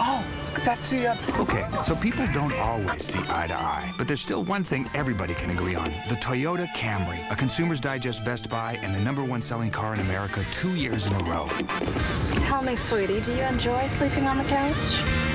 Oh, that's the, uh... Okay, so people don't always see eye to eye, but there's still one thing everybody can agree on. The Toyota Camry, a Consumer's Digest Best Buy and the number one selling car in America two years in a row. Tell me, sweetie, do you enjoy sleeping on the couch?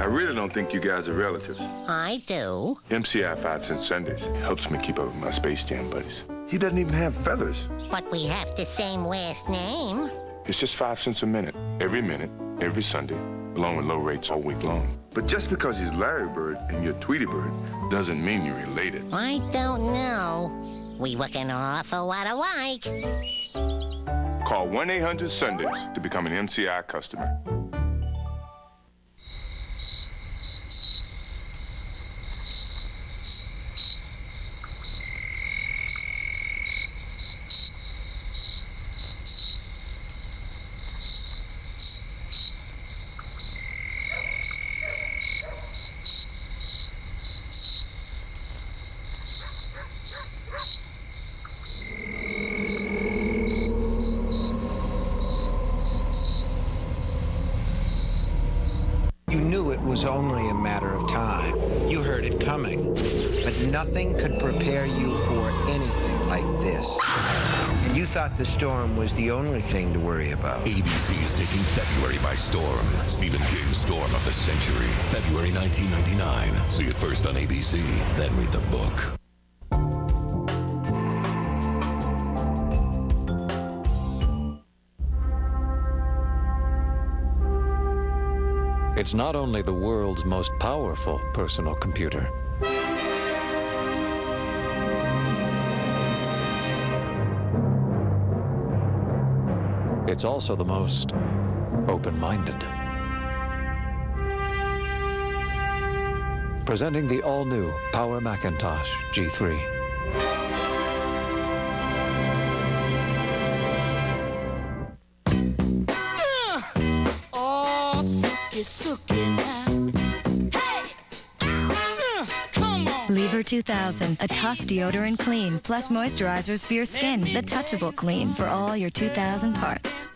I really don't think you guys are relatives. I do. MCI 5 Cent Sundays helps me keep up with my Space Jam buddies. He doesn't even have feathers. But we have the same last name. It's just five cents a minute, every minute, every Sunday, along with low rates all week long. But just because he's Larry Bird and you're Tweety Bird doesn't mean you're related. I don't know. We look an awful lot alike. Call 1-800-Sundays to become an MCI customer. You thought the storm was the only thing to worry about. ABC is taking February by storm. Stephen King's Storm of the Century. February 1999. See it first on ABC, then read the book. It's not only the world's most powerful personal computer. It's also the most open-minded. Presenting the all-new Power Macintosh G3. Ah! Oh, sucky, Lever 2000, a tough deodorant clean, plus moisturizers for your skin, the touchable clean for all your 2000 parts.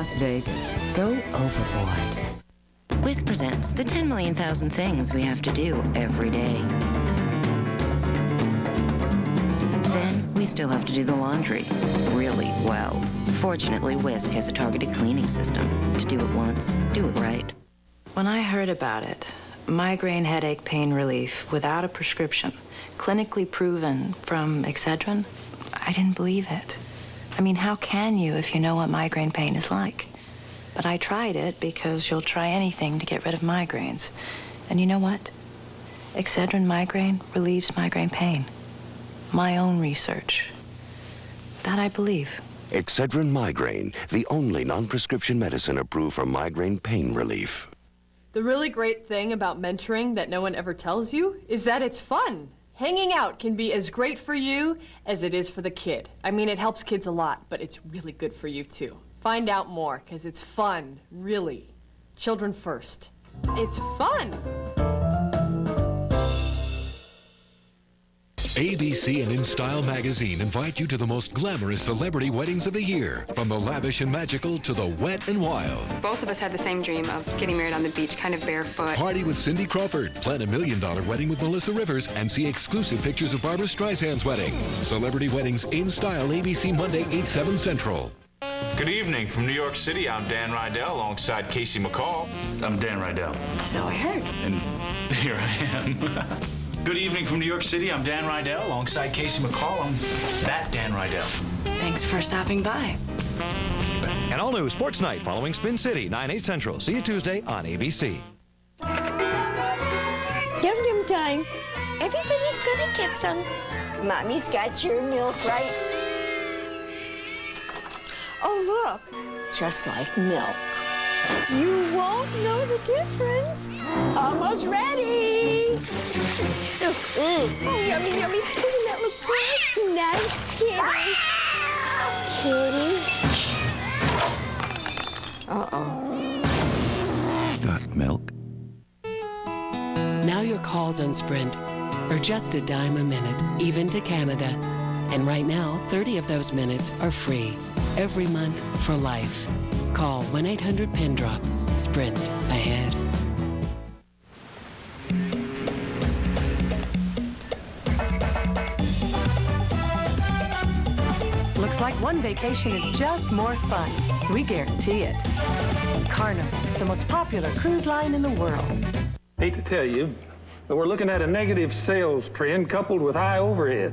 Las Vegas. Go overboard. Whiz presents the 10 million thousand things we have to do every day. Then we still have to do the laundry really well. Fortunately, Wisk has a targeted cleaning system. To do it once, do it right. When I heard about it, migraine headache pain relief without a prescription, clinically proven from Excedrin, I didn't believe it. I mean, how can you if you know what migraine pain is like? But I tried it because you'll try anything to get rid of migraines. And you know what? Excedrin migraine relieves migraine pain. My own research. That I believe. Excedrin Migraine, the only non-prescription medicine approved for migraine pain relief. The really great thing about mentoring that no one ever tells you is that it's fun. Hanging out can be as great for you as it is for the kid. I mean, it helps kids a lot, but it's really good for you too. Find out more, because it's fun, really. Children first. It's fun. ABC and InStyle magazine invite you to the most glamorous celebrity weddings of the year. From the lavish and magical to the wet and wild. Both of us had the same dream of getting married on the beach, kind of barefoot. Party with Cindy Crawford. Plan a million dollar wedding with Melissa Rivers and see exclusive pictures of Barbra Streisand's wedding. Celebrity weddings in style ABC Monday, 8, 7 Central. Good evening from New York City. I'm Dan Rydell alongside Casey McCall. I'm Dan Rydell. So I heard. And here I am. Good evening from New York City. I'm Dan Rydell alongside Casey McCall. I'm that Dan Rydell. Thanks for stopping by. An all new sports night following Spin City, 9, 8 Central. See you Tuesday on ABC. Yum yum time. Everybody's gonna get some. Mommy's got your milk, right? Oh, look, just like milk. You won't know the difference. Almost ready. Mm. Oh, yummy, yummy. Doesn't that look good? Nice kitty. Kitty. Uh-oh. Got milk? Now your calls on Sprint are just a dime a minute, even to Canada. And right now, 30 of those minutes are free. Every month for life. Call 1 800 PINDROP. Sprint ahead. Looks like one vacation is just more fun. We guarantee it. Carnival, the most popular cruise line in the world. Hate to tell you, but we're looking at a negative sales trend coupled with high overhead.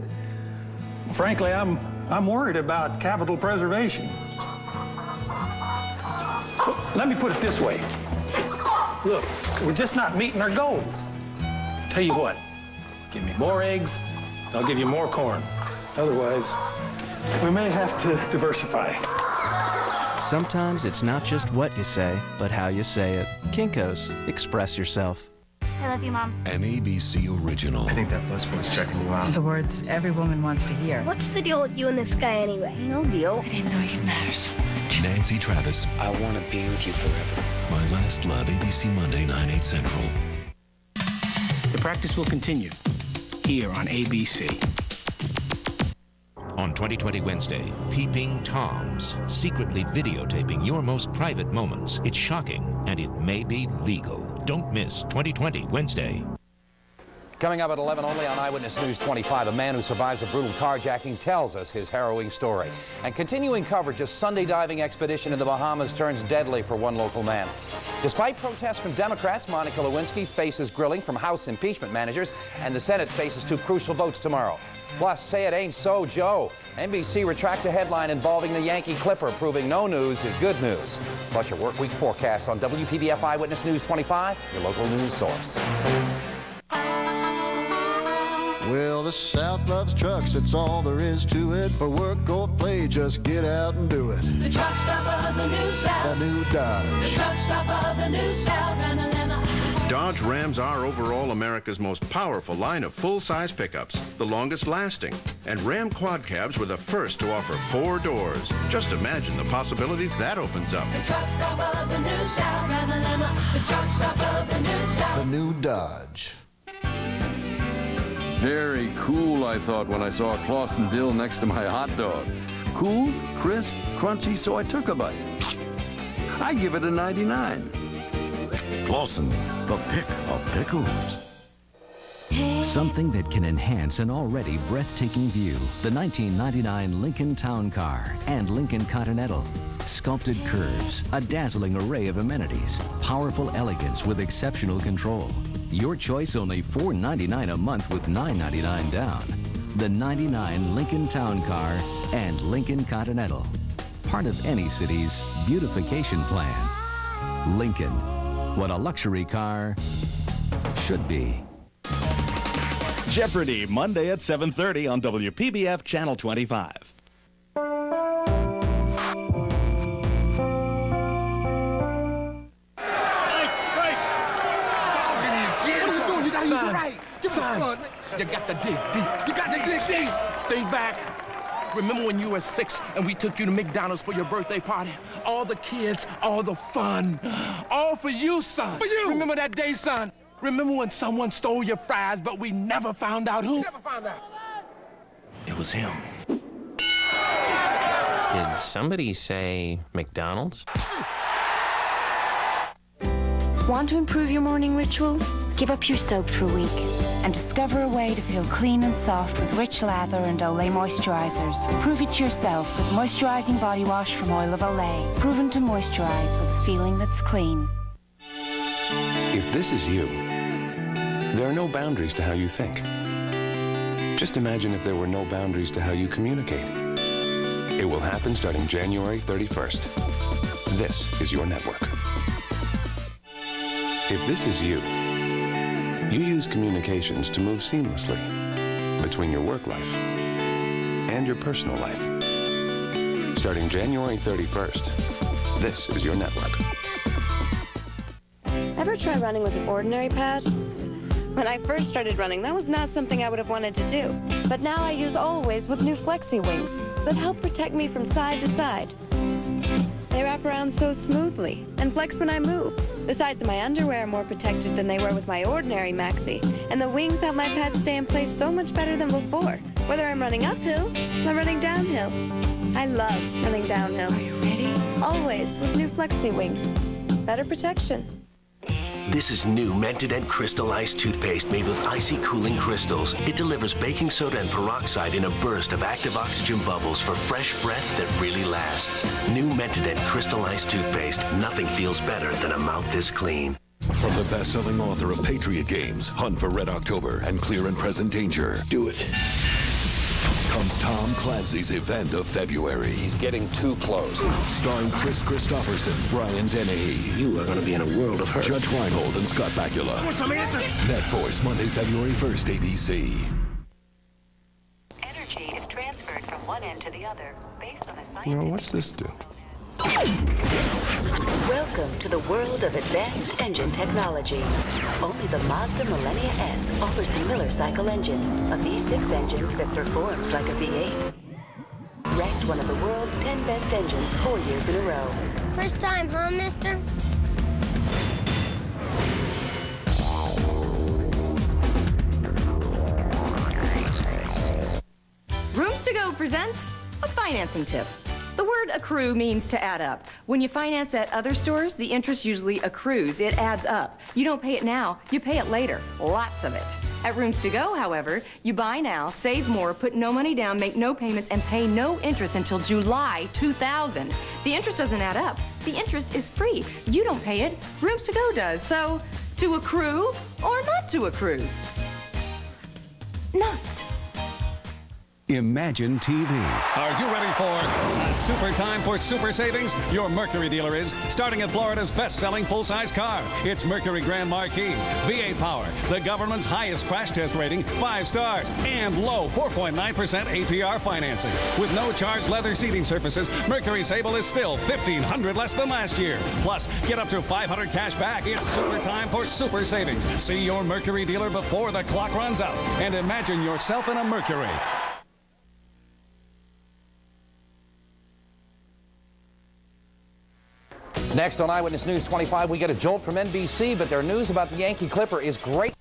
Frankly, I'm, I'm worried about capital preservation. Let me put it this way. Look, we're just not meeting our goals. Tell you what, give me more eggs, I'll give you more corn. Otherwise, we may have to diversify. Sometimes it's not just what you say, but how you say it. Kinko's, express yourself. I love you, Mom. An ABC original. I think that busboy's checking you out. The words every woman wants to hear. What's the deal with you and this guy anyway? No deal. I didn't know you'd matter so much. Nancy Travis. I want to be with you forever. My Last Love, ABC Monday, 9, 8 Central. The practice will continue here on ABC. On 2020 Wednesday, Peeping Toms, secretly videotaping your most private moments. It's shocking and it may be legal. Don't miss 2020 Wednesday. Coming up at 11 only on Eyewitness News 25, a man who survives a brutal carjacking tells us his harrowing story. And continuing coverage, a Sunday diving expedition in the Bahamas turns deadly for one local man. Despite protests from Democrats, Monica Lewinsky faces grilling from House impeachment managers, and the Senate faces two crucial votes tomorrow. Plus, say it ain't so, Joe. NBC retracts a headline involving the Yankee Clipper, proving no news is good news. Plus, your work week forecast on WPBF Eyewitness News 25, your local news source. Well, the South loves trucks, it's all there is to it. For work or play, just get out and do it. The truck stop of the New South. A new Dodge. The truck stop of the New South. Ram-a-lam-a. Dodge Rams are overall America's most powerful line of full-size pickups, the longest lasting. And Ram quad cabs were the first to offer four doors. Just imagine the possibilities that opens up. The truck stop of the New South. Ram-a-lam-a. The truck stop of the New South. The new Dodge. Very cool, I thought when I saw a Claussen Dill next to my hot dog. Cool, crisp, crunchy, so I took a bite. I give it a 99. Claussen, the pick of pickles. Something that can enhance an already breathtaking view. The 1999 Lincoln Town Car and Lincoln Continental. Sculpted curves, a dazzling array of amenities, powerful elegance with exceptional control. Your choice only $4.99 a month with $9.99 down. The 99 Lincoln Town Car and Lincoln Continental. Part of any city's beautification plan. Lincoln, what a luxury car should be. Jeopardy, Monday at 7:30 on WPBF Channel 25. You got to dig deep. You got to dig deep. Think back. Remember when you were six and we took you to McDonald's for your birthday party? All the kids, all the fun. All for you, son. For you. Remember that day, son? Remember when someone stole your fries, but we never found out who? Never found out. It was him. Did somebody say McDonald's? Want to improve your morning ritual? Give up your soap for a week and discover a way to feel clean and soft with rich lather and Olay moisturizers. Prove it yourself with moisturizing body wash from Oil of Olay. Proven to moisturize with a feeling that's clean. If this is you, there are no boundaries to how you think. Just imagine if there were no boundaries to how you communicate. It will happen starting January 31st. This is your network. If this is you, you use communications to move seamlessly between your work life and your personal life. starting January 31st. This is your network. Ever try running with an ordinary pad? When I first started running, that was not something I would have wanted to do. But now I use Always with new Flexi Wings that help protect me from side to side. They wrap around so smoothly and flex when I move. Besides, my underwear are more protected than they were with my ordinary maxi, and the wings help my pad stay in place so much better than before, whether I'm running uphill or running downhill. I love running downhill. Are you ready? Always with new Flexi Wings. Better protection. This is new Mentadent Crystal Ice toothpaste made with icy cooling crystals. It delivers baking soda and peroxide in a burst of active oxygen bubbles for fresh breath that really lasts. New Mentadent Crystal Ice toothpaste. Nothing feels better than a mouth this clean. From the best-selling author of Patriot Games, Hunt for Red October, and Clear and Present Danger. Do it. Comes Tom Clancy's event of February. He's getting too close. Starring Kris Kristofferson, Brian Dennehy. You are going to be in a world of hurt. Judge Reinhold and Scott Bakula. Want some answers? Net Force, Monday, February 1st, ABC. Energy is transferred from one end to the other based on a Now, what's this do? Welcome to the world of advanced engine technology. Only the Mazda Millenia S offers the Miller Cycle engine, a V6 engine that performs like a V8. Ranked one of the world's 10 best engines four years in a row. First time, huh, mister? Rooms to Go presents a financing tip. The word accrue means to add up. When you finance at other stores, the interest usually accrues. It adds up. You don't pay it now, you pay it later. Lots of it. At Rooms to Go, however, you buy now, save more, put no money down, make no payments, and pay no interest until July 2000. The interest doesn't add up. The interest is free. You don't pay it, Rooms to Go does. So, to accrue or not to accrue? Not. Imagine TV. Are you ready for a super time for super savings? Your Mercury dealer is, starting at Florida's best-selling full-size car. It's Mercury Grand Marquis. V8 power, the government's highest crash test rating, five stars, and low 4.9% APR financing. With no charge leather seating surfaces, Mercury Sable is still 1500 less than last year. Plus, get up to 500 cash back. It's super time for super savings. See your Mercury dealer before the clock runs out and imagine yourself in a Mercury. Next on Eyewitness News 25, we get a jolt from NBC, but their news about the Yankee Clipper is great.